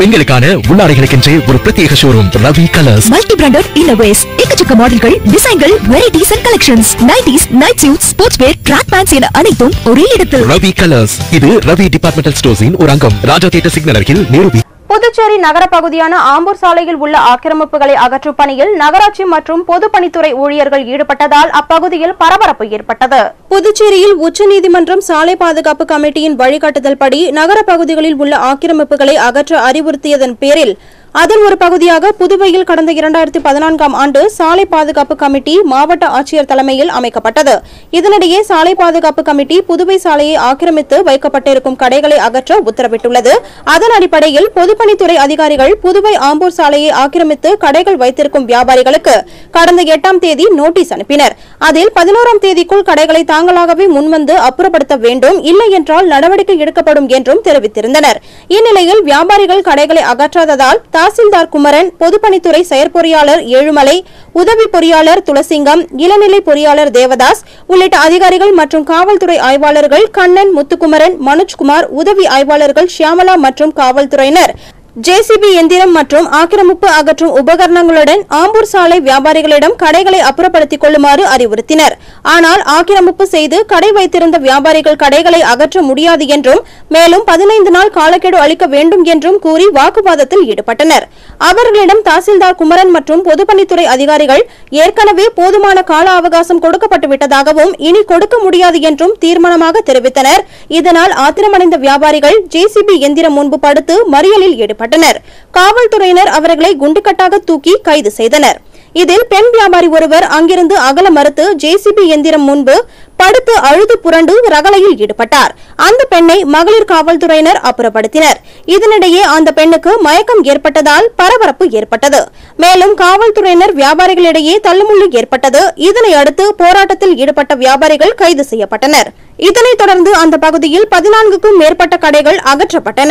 பெண்களுக்கான உள்ளாடைகளுக்கென்றே ஒரு பிரத்யேக showroom Ravi colours multi branded இன்னோவேஸ் எக்கச்சக்க மாடல்கள் டிசைன்கள் varieties and collections nighties night suit sports wear track pants என அனைத்தும் ஒரே இடத்தில். ரவி கலர்ஸ் இது ரவி டிபார்ட்மெண்டல் ஸ்டோர்ஸின் ஒரு அங்கம். ராஜா தியேட்டர் சிக்னல் அருகில் நேரு புதுச்சேரி நகர பகுதியான ஆம்பூர் சாலையில் உள்ள ஆக்கிரமிப்புகளை அகற்றும் பணியில் நகராட்சி மற்றும் பொதுப்பணித்துறை ஊழியர்கள் ஈடுபட்டதால் அப்பகுதியில் பரபரப்பு ஏற்பட்டது. புதுச்சேரியில் உச்சநீதிமன்றம் சாலை பாதுகாப்பு கமிட்டியின் வழிகாட்டுதல் படி நகர பகுதிகளில் உள்ள ஆக்கிரமிப்புகளை அகற்ற அறிவுறுத்தியதன் பேரில் அதன் ஒரு பகுதியாக புதுவையில் கடந்த இரண்டாயிரத்தி பதினான்காம் ஆண்டு சாலை பாதுகாப்பு கமிட்டி மாவட்ட ஆட்சியர் தலைமையில் அமைக்கப்பட்டது. இதனிடையே சாலை பாதுகாப்பு கமிட்டி புதுவை சாலையை ஆக்கிரமித்து வைக்கப்பட்டிருக்கும் கடைகளை அகற்ற உத்தரவிட்டுள்ளது. அதன் அடிப்படையில் பொதுப்பணித்துறை அதிகாரிகள் புதுவை ஆம்பூர் சாலையை ஆக்கிரமித்து கடைகள் வைத்திருக்கும் வியாபாரிகளுக்கு கடந்த எட்டாம் தேதி நோட்டீஸ் அனுப்பினர். அதில் பதினோராம் தேதிக்குள் கடைகளை தாங்களாகவே முன்வந்து அப்புறப்படுத்த வேண்டும் இல்லை என்றால் நடவடிக்கை எடுக்கப்படும் என்றும் தெரிவித்திருந்தனர். இந்நிலையில் வியாபாரிகள் கடைகளை அகற்றாததால் தாசில்தார் குமரன் பொதுப்பணித்துறை செயற்பொறியாளர் ஏழுமலை உதவி பொறியாளர் துளசிங்கம் இளநிலை பொறியாளர் தேவதாஸ் உள்ளிட்ட அதிகாரிகள் மற்றும் காவல்துறை ஆய்வாளர்கள் கண்ணன் முத்துக்குமரன் மனோஜ்குமார் உதவி ஆய்வாளர்கள் ஷியாமலா மற்றும் காவல்துறையினர். ஜேசிபி எந்திரம் மற்றும் ஆக்கிரமிப்பு அகற்றும் உபகரணங்களுடன் ஆம்பூர் சாலை வியாபாரிகளிடம் கடைகளை அப்புறப்படுத்திக் கொள்ளுமாறு அறிவுறுத்தினர். ஆனால் ஆக்கிரமிப்பு செய்து கடை வைத்திருந்த வியாபாரிகள் கடைகளை அகற்ற முடியாது என்றும் மேலும் பதினைந்து நாள் காலக்கெடு அளிக்க வேண்டும் என்றும் கூறி வாக்குவாதத்தில் ஈடுபட்டனர். அவர்களிடம் தாசில்தார் குமரன் மற்றும் பொதுப்பணித்துறை அதிகாரிகள் ஏற்கனவே போதுமான கால அவகாசம் கொடுக்கப்பட்டு விட்டதாகவும் இனி கொடுக்க முடியாது என்றும் தீர்மானமாக தெரிவித்தனர். இதனால் ஆத்திரமடைந்த வியாபாரிகள் ஜேசிபி எந்திரம் முன்பு படுத்து மறியலில் ஈடுபட்டனர். ஈடுபட்டனர் காவல்துறையினர் அவர்களை குண்டுக்கட்டாக தூக்கி கைது செய்தனர். இதில் பெண் வியாபாரி ஒருவர் அங்கிருந்து அகல மறுத்து ஜேசிபி எந்திரம் முன்பு படுத்து அழுது புரண்டு ரகளையில் ஈடுபட்டார். அந்த பெண்ணை மகளிர் காவல்துறையினர் அப்புறப்படுத்தினர். இதனிடையே அந்த பெண்ணுக்கு மயக்கம் ஏற்பட்டதால் பரபரப்பு ஏற்பட்டது. மேலும் காவல்துறையினர் வியாபாரிகளிடையே தள்ளுமுள்ளு ஏற்பட்டது. இதனை அடுத்து போராட்டத்தில் ஈடுபட்ட வியாபாரிகள் கைது செய்யப்பட்டனர். இதனைத் தொடர்ந்து அந்த பகுதியில் பதினான்குக்கும் மேற்பட்ட கடைகள் அகற்றப்பட்டன.